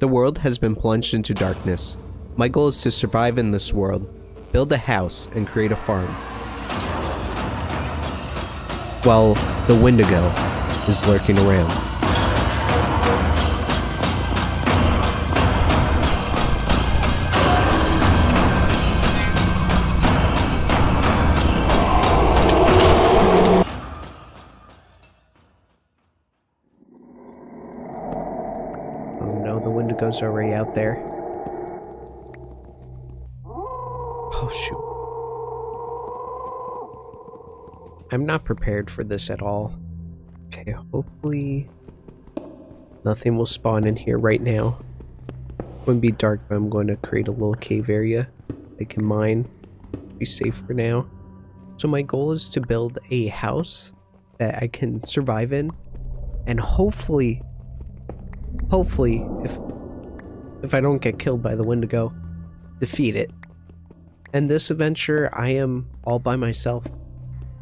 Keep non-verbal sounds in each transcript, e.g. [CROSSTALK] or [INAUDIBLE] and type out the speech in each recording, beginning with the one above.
The world has been plunged into darkness. My goal is to survive in this world, build a house, and create a farm. While the Wendigo is lurking around. Wendigo's already out there. Oh shoot. I'm not prepared for this at all. Okay, hopefully nothing will spawn in here right now. Going to be dark, but I'm going to create a little cave area they can mine. Be safe for now. So my goal is to build a house that I can survive in and hopefully hopefully if if I don't get killed by the Wendigo, defeat it. And this adventure I am all by myself.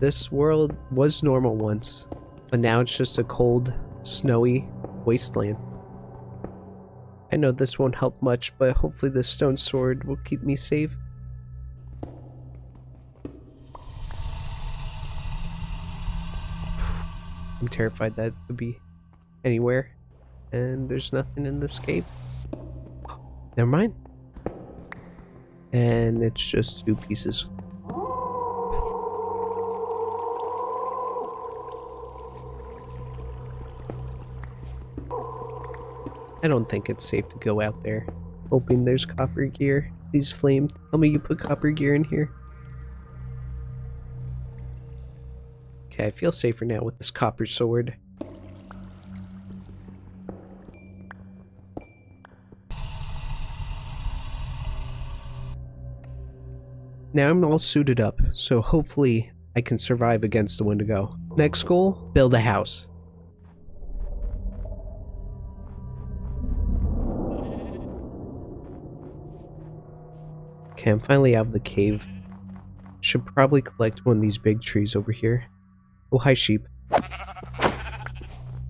This world was normal once, but now it's just a cold, snowy wasteland. I know this won't help much, but hopefully this stone sword will keep me safe. I'm terrified that it could be anywhere. And there's nothing in this cave. Never mind. And it's just two pieces. I don't think it's safe to go out there. Hoping there's copper gear. These flames. Tell me you put copper gear in here. Okay, I feel safer now with this copper sword. Now I'm all suited up, so hopefully I can survive against the Wendigo. Next goal, build a house. Okay, I'm finally out of the cave. Should probably collect one of these big trees over here. Oh, hi sheep.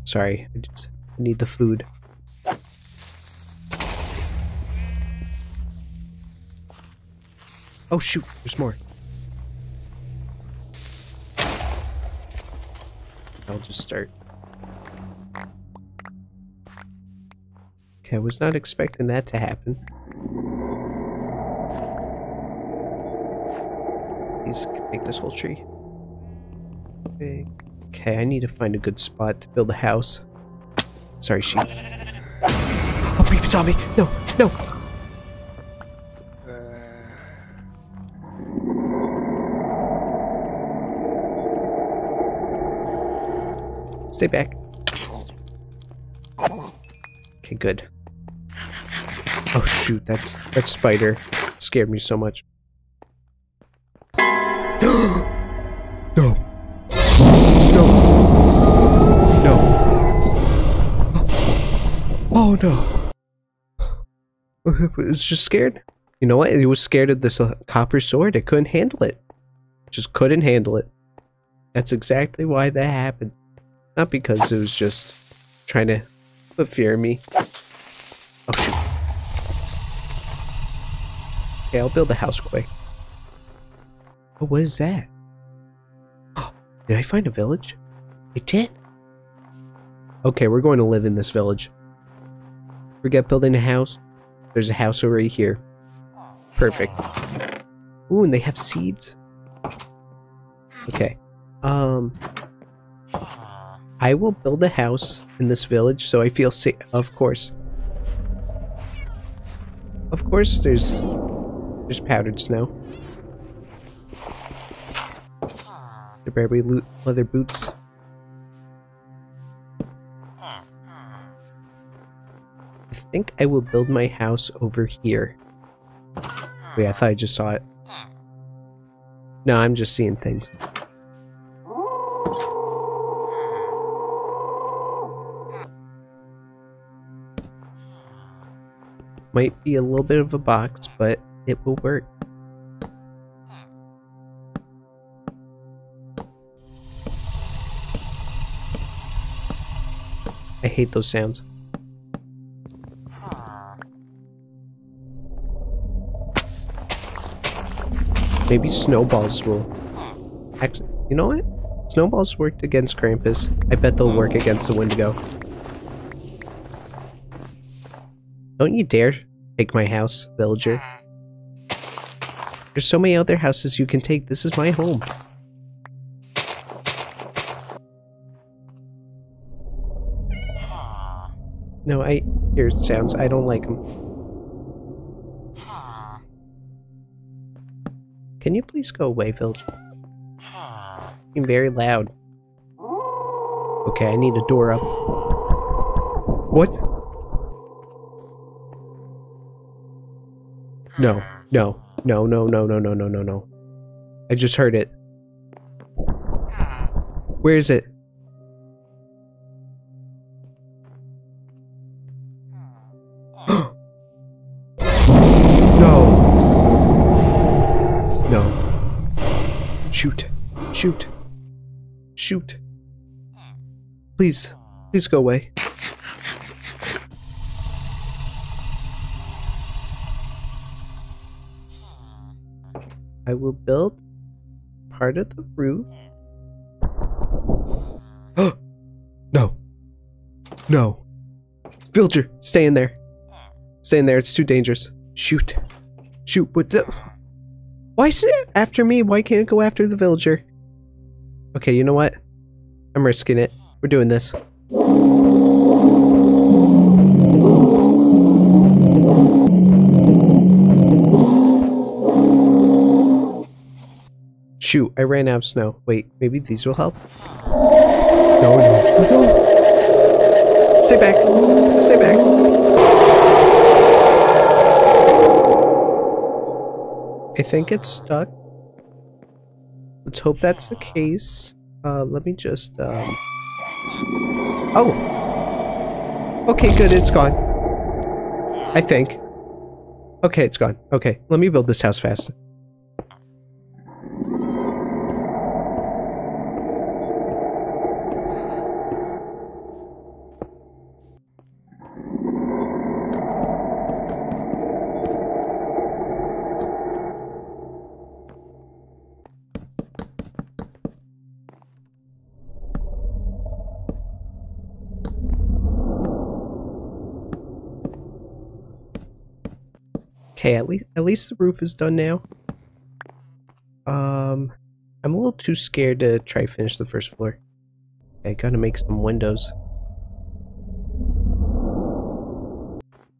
Sorry, I just need the food. Oh shoot, there's more. I'll just start. Okay, I was not expecting that to happen. Please take this whole tree. Okay. okay, I need to find a good spot to build a house. Sorry, sheep. Oh, creepy zombie! No, no! Stay back. Okay, good. Oh shoot, that's that spider scared me so much. [GASPS] no. No. No. [GASPS] Oh no. It was just scared. You know what? It was scared of this uh, copper sword. It couldn't handle it. Just couldn't handle it. That's exactly why that happened. Not because it was just trying to put fear in me. Oh shoot. Okay, I'll build a house quick. Oh, what is that? Oh, [GASPS] did I find a village? I did. Okay, we're going to live in this village. Forget building a house. There's a house already here. Perfect. Ooh, and they have seeds. Okay. Um, I will build a house in this village so I feel safe. Of course. Of course, there's there's powdered snow. The Burberry loot leather boots. I think I will build my house over here. Wait, I thought I just saw it. No, I'm just seeing things. Might be a little bit of a box, but it will work. I hate those sounds. Maybe snowballs will... Actually, you know what? Snowballs worked against Krampus. I bet they'll work against the Wendigo. Don't you dare take my house, villager. There's so many other houses you can take. This is my home. No, I hear sounds. I don't like them. Can you please go away, villager? You're very loud. Okay, I need a door up. What? No, no, no, no, no, no, no, no, no, no. I just heard it. Where is it? [GASPS] no. No. Shoot. Shoot. Shoot. Please. Please go away. I will build part of the roof. Oh, [GASPS] no. No. Villager, stay in there. Stay in there, it's too dangerous. Shoot. Shoot, what the... Why is it after me? Why can't it go after the villager? Okay, you know what? I'm risking it. We're doing this. Shoot, I ran out of snow. Wait, maybe these will help? No, no, no. Stay back. Stay back. I think it's stuck. Let's hope that's the case. Uh, let me just, um... Oh! Okay, good, it's gone. I think. Okay, it's gone. Okay, let me build this house fast. Okay, at least at least the roof is done now. Um, I'm a little too scared to try finish the first floor. Okay, gotta make some windows.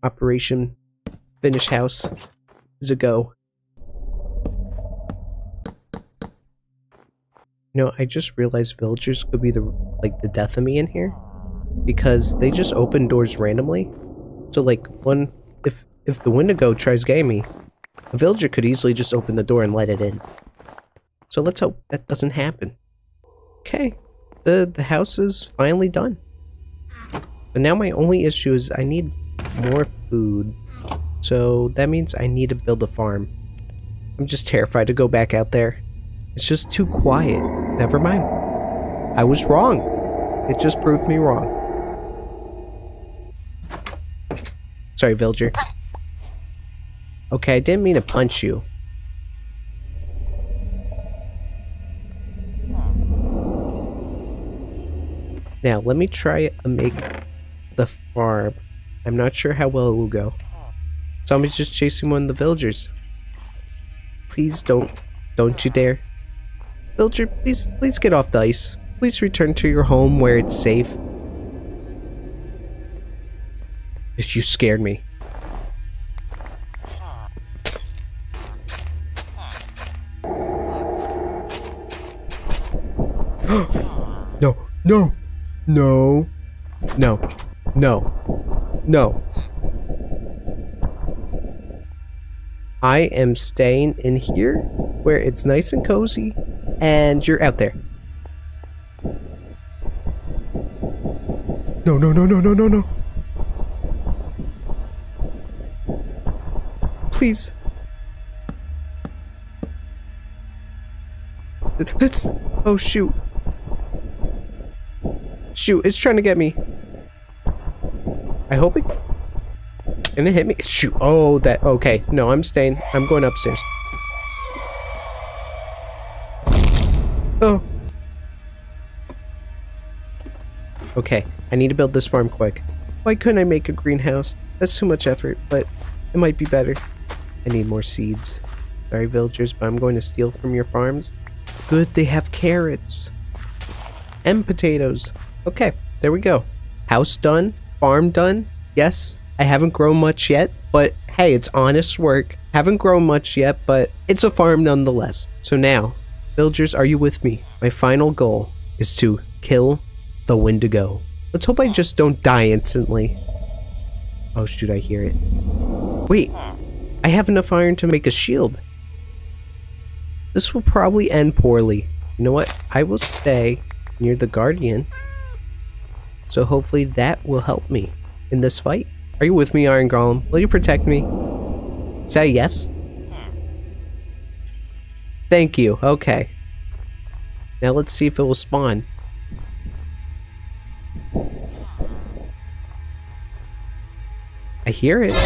Operation Finish House is a go. You know, I just realized villagers could be the like the death of me in here because they just open doors randomly. So like one if if the Wendigo tries me, a villager could easily just open the door and let it in. So let's hope that doesn't happen. Okay, the, the house is finally done. But now my only issue is I need more food. So that means I need to build a farm. I'm just terrified to go back out there. It's just too quiet. Never mind. I was wrong. It just proved me wrong. Sorry, villager. Okay, I didn't mean to punch you. Now, let me try to make the farm. I'm not sure how well it will go. Zombie's just chasing one of the villagers. Please don't, don't you dare. Villager, please, please get off the ice. Please return to your home where it's safe. You scared me. No, no, no, no, no, no. I am staying in here where it's nice and cozy and you're out there. No, no, no, no, no, no, no. Please. It's... Oh, shoot. Shoot, it's trying to get me. I hope it... And it hit me. Shoot. Oh, that... Okay. No, I'm staying. I'm going upstairs. Oh. Okay. I need to build this farm quick. Why couldn't I make a greenhouse? That's too much effort, but it might be better. I need more seeds. Sorry, villagers, but I'm going to steal from your farms. Good, they have carrots. And potatoes. Okay, there we go. House done. Farm done. Yes, I haven't grown much yet, but hey, it's honest work. Haven't grown much yet, but it's a farm nonetheless. So now, villagers, are you with me? My final goal is to kill the Wendigo. Let's hope I just don't die instantly. Oh shoot, I hear it. Wait, I have enough iron to make a shield. This will probably end poorly. You know what? I will stay near the Guardian. So hopefully that will help me in this fight. Are you with me, Iron Golem? Will you protect me? Say yes? Thank you. Okay. Now let's see if it will spawn. I hear it. [GASPS]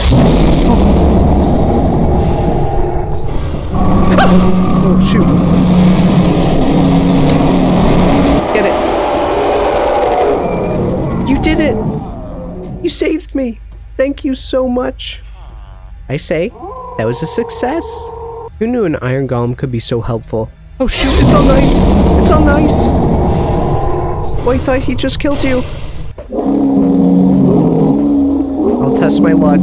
Oh, shoot. Get it. You did it. You saved me. Thank you so much. I say, that was a success. Who knew an iron golem could be so helpful? Oh shoot, it's on ice! It's on ice! Oh, I thought he just killed you. I'll test my luck.